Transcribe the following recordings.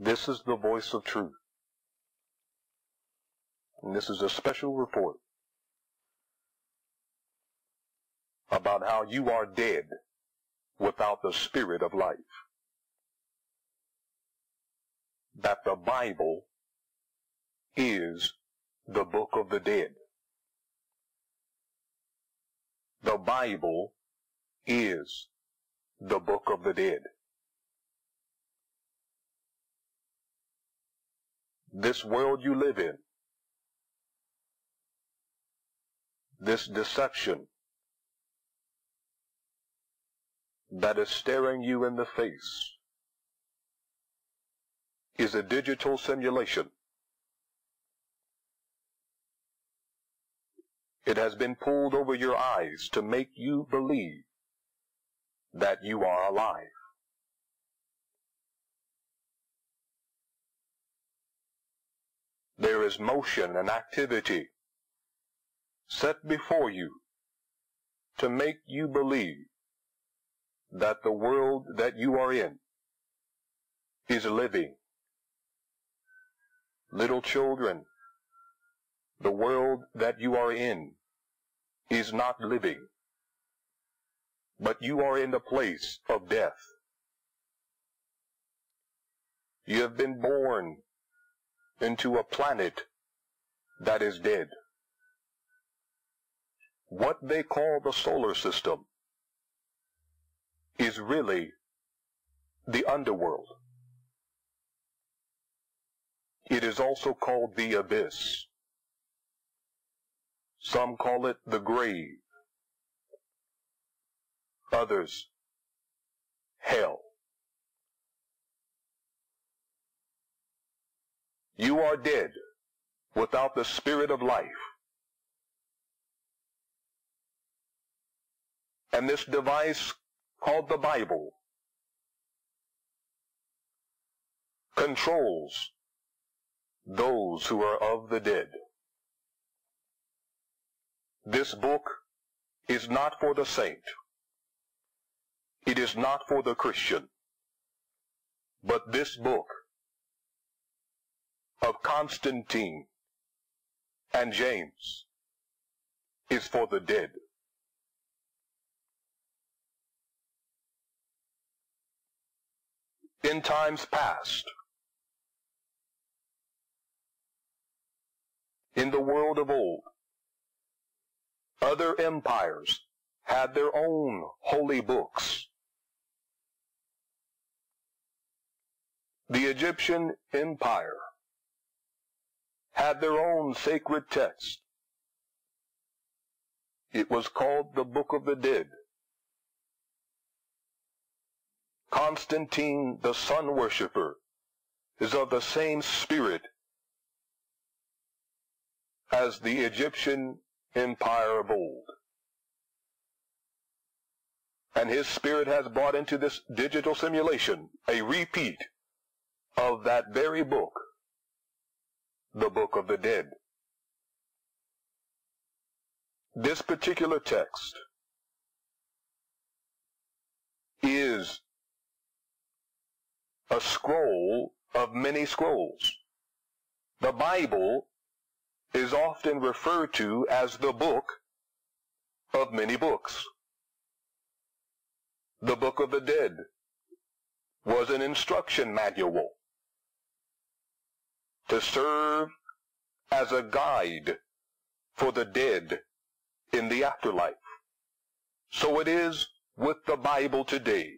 This is the voice of truth. And this is a special report about how you are dead without the spirit of life. That the Bible is the book of the dead. The Bible is the book of the dead. This world you live in, this deception that is staring you in the face is a digital simulation. It has been pulled over your eyes to make you believe that you are alive. There is motion and activity set before you to make you believe that the world that you are in is living. Little children, the world that you are in is not living, but you are in the place of death. You have been born into a planet that is dead. What they call the solar system is really the underworld. It is also called the abyss. Some call it the grave. Others, hell. You are dead without the spirit of life. And this device called the Bible controls those who are of the dead. This book is not for the saint. It is not for the Christian. But this book of Constantine and James is for the dead. In times past, in the world of old, other empires had their own holy books. The Egyptian Empire had their own sacred text. It was called the Book of the Dead. Constantine, the sun worshipper, is of the same spirit as the Egyptian empire of old. And his spirit has brought into this digital simulation a repeat of that very book the book of the dead. This particular text is a scroll of many scrolls. The Bible is often referred to as the book of many books. The Book of the Dead was an instruction manual to serve as a guide for the dead in the afterlife. So it is with the Bible today.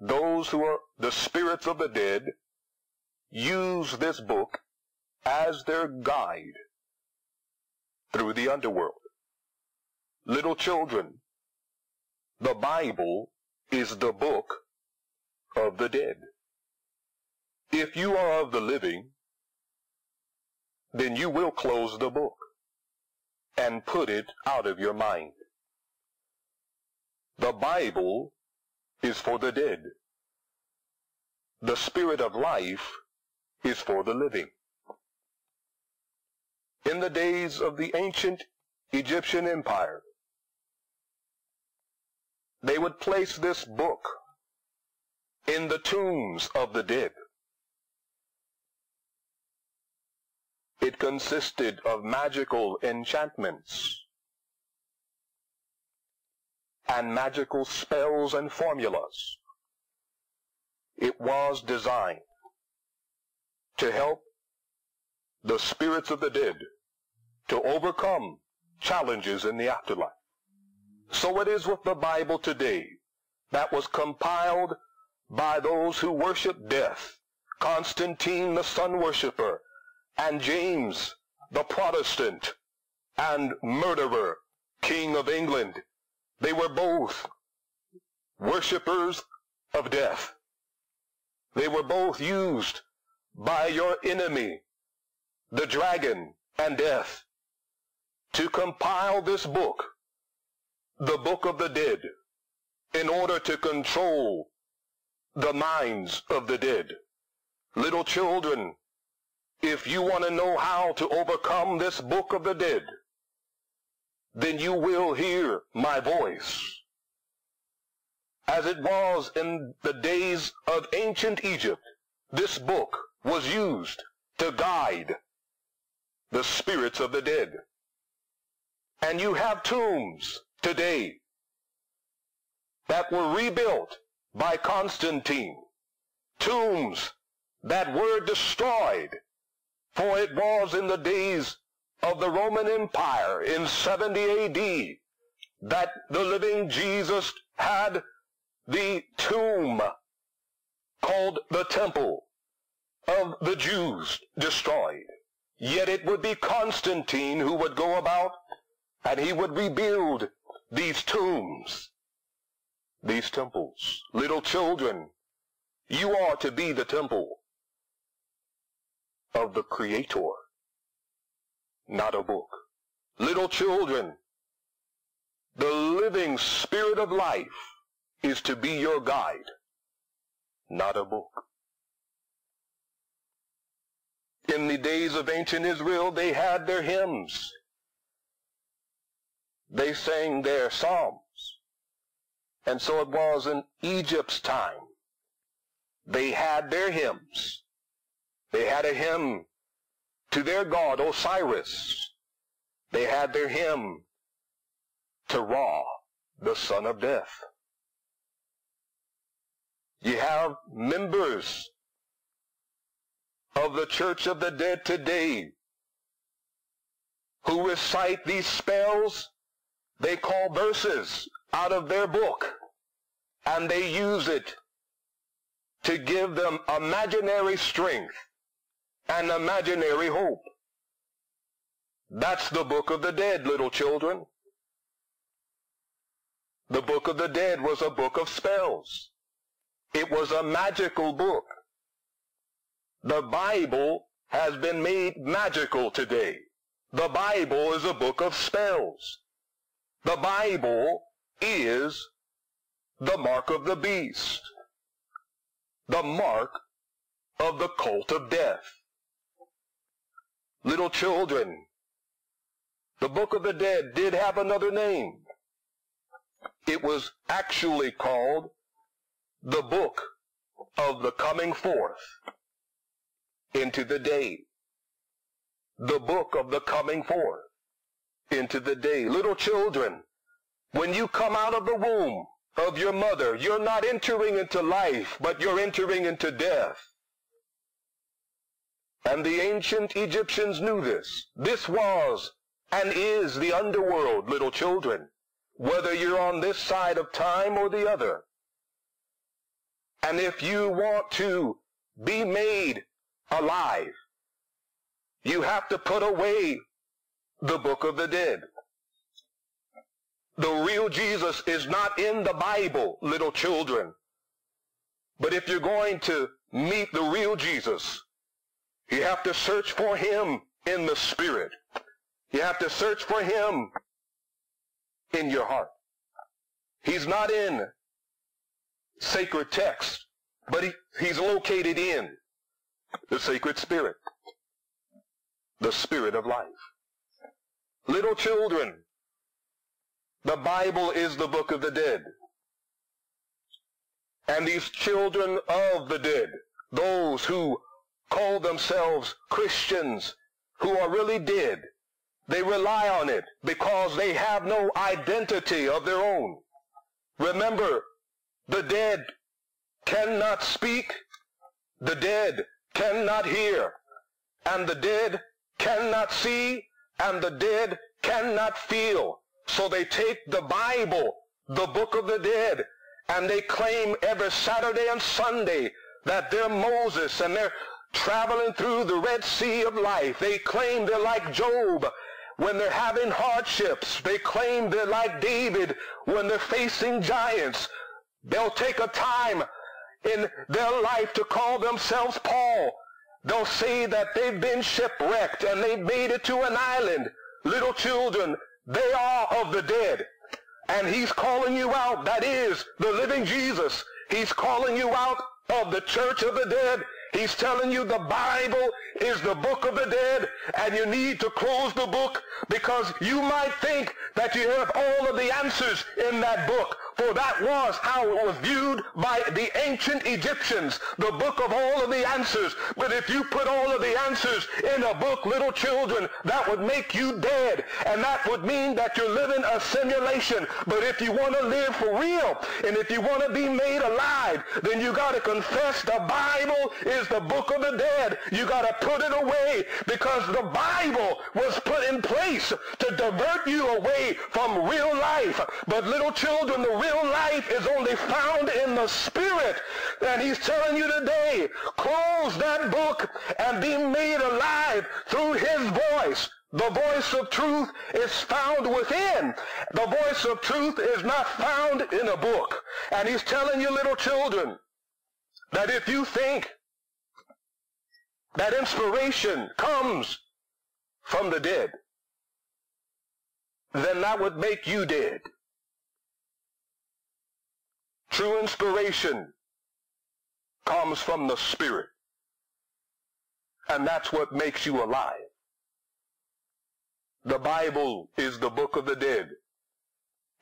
Those who are the spirits of the dead use this book as their guide through the underworld. Little children, the Bible is the book of the dead. If you are of the living, then you will close the book and put it out of your mind. The Bible is for the dead. The spirit of life is for the living. In the days of the ancient Egyptian empire, they would place this book in the tombs of the dead. It consisted of magical enchantments and magical spells and formulas. It was designed to help the spirits of the dead to overcome challenges in the afterlife. So it is with the Bible today that was compiled by those who worship death, Constantine the sun worshipper, and James the Protestant and murderer, King of England. They were both worshippers of death. They were both used by your enemy, the dragon and death, to compile this book, the book of the dead, in order to control the minds of the dead. Little children, if you want to know how to overcome this book of the dead, then you will hear my voice. As it was in the days of ancient Egypt, this book was used to guide the spirits of the dead. And you have tombs today that were rebuilt by Constantine. Tombs that were destroyed, for it was in the days of the Roman Empire in 70 AD that the living Jesus had the tomb called the temple of the Jews destroyed. Yet it would be Constantine who would go about and he would rebuild these tombs, these temples. Little children, you are to be the temple of the Creator, not a book. Little children, the living spirit of life is to be your guide, not a book. In the days of ancient Israel, they had their hymns. They sang their psalms. And so it was in Egypt's time. They had their hymns. They had a hymn to their god Osiris. They had their hymn to Ra, the son of death. You have members of the Church of the Dead today who recite these spells they call verses out of their book and they use it to give them imaginary strength and imaginary hope. That's the book of the dead, little children. The book of the dead was a book of spells. It was a magical book. The Bible has been made magical today. The Bible is a book of spells. The Bible is the mark of the beast. The mark of the cult of death. Little children, the book of the dead did have another name. It was actually called the book of the coming forth into the day. The book of the coming forth into the day. Little children, when you come out of the womb of your mother, you're not entering into life, but you're entering into death. And the ancient Egyptians knew this. This was and is the underworld, little children, whether you're on this side of time or the other. And if you want to be made alive. You have to put away the book of the dead. The real Jesus is not in the Bible, little children. But if you're going to meet the real Jesus, you have to search for him in the Spirit. You have to search for him in your heart. He's not in sacred text, but he, he's located in the sacred spirit, the spirit of life. Little children, the Bible is the book of the dead. And these children of the dead, those who call themselves Christians, who are really dead. They rely on it because they have no identity of their own. Remember, the dead cannot speak, the dead cannot hear, and the dead cannot see, and the dead cannot feel. So they take the Bible, the book of the dead, and they claim every Saturday and Sunday that they're Moses and they're traveling through the Red Sea of life. They claim they're like Job when they're having hardships. They claim they're like David when they're facing giants. They'll take a time in their life to call themselves Paul. They'll say that they've been shipwrecked and they've made it to an island. Little children, they are of the dead. And he's calling you out. That is the living Jesus. He's calling you out of the church of the dead. He's telling you the Bible is the book of the dead and you need to close the book because you might think that you have all of the answers in that book. For that was how it was viewed by the ancient Egyptians, the book of all of the answers. But if you put all of the answers in a book, little children, that would make you dead. And that would mean that you're living a simulation. But if you want to live for real, and if you want to be made alive, then you got to confess the Bible is the book of the dead. You got to put it away because the Bible was put in place to divert you away from real life. But little children, the real life is only found in the Spirit. And he's telling you today, close that book and be made alive through his voice. The voice of truth is found within. The voice of truth is not found in a book. And he's telling you little children that if you think that inspiration comes from the dead, then that would make you dead. True inspiration comes from the Spirit. And that's what makes you alive. The Bible is the book of the dead.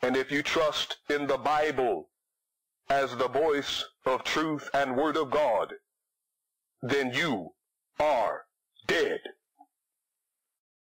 And if you trust in the Bible as the voice of truth and word of God, then you are dead.